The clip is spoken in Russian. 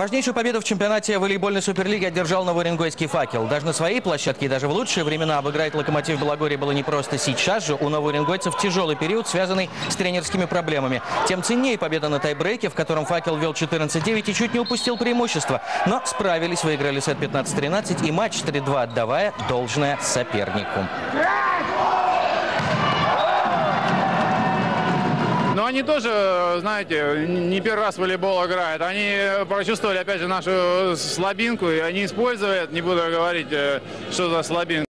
Важнейшую победу в чемпионате волейбольной суперлиги одержал Новоуренгойский факел. Даже на своей площадке и даже в лучшие времена обыграть локомотив Белогорья было непросто. Сейчас же у новоуренгойцев тяжелый период, связанный с тренерскими проблемами. Тем ценнее победа на тайбрейке, в котором факел вел 14-9 и чуть не упустил преимущество. Но справились, выиграли сет 15-13 и матч 3-2, отдавая должное сопернику. Они тоже, знаете, не первый раз в волейбол играют. Они прочувствовали, опять же, нашу слабинку, и они используют, не буду говорить, э, что за слабинка.